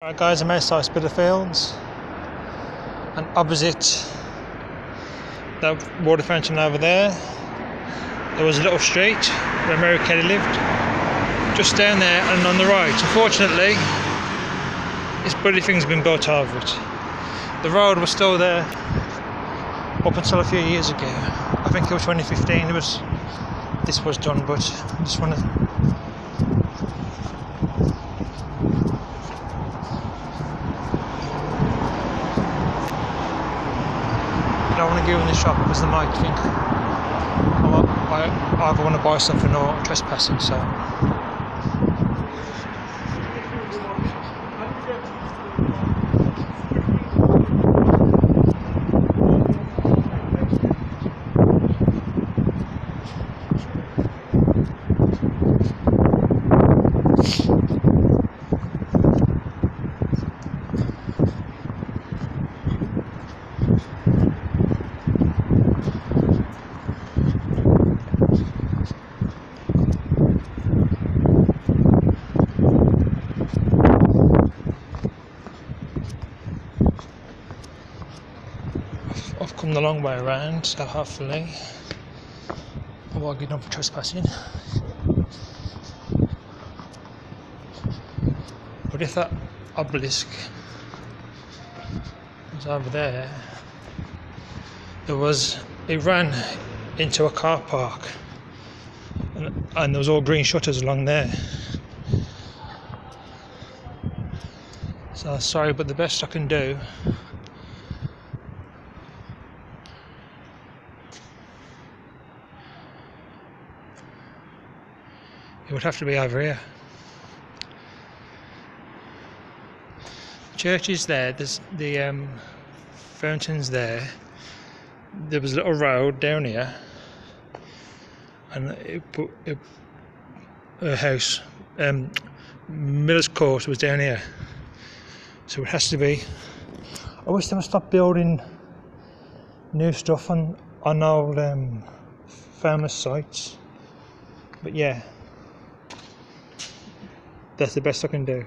Alright guys, I'm outside Spitalfields and opposite that water fountain over there there was a little street where Mary Kelly lived just down there and on the right. Unfortunately this bloody thing's been built over it. The road was still there up until a few years ago. I think it was 2015 it was this was done but I just want to don't want to go in the shop because they might think oh, I, I either want to buy something or trespassing. So. I've come the long way around, so hopefully I won't get done for trespassing. But if that obelisk was over there, there was it ran into a car park and, and there was all green shutters along there. So sorry, but the best I can do It would have to be over here. Church is there. There's the um, fountains there. There was a little road down here, and it put it, a house. Um, Miller's Court was down here, so it has to be. I wish they would stop building new stuff on on old um, famous sites. But yeah. That's the best I can do.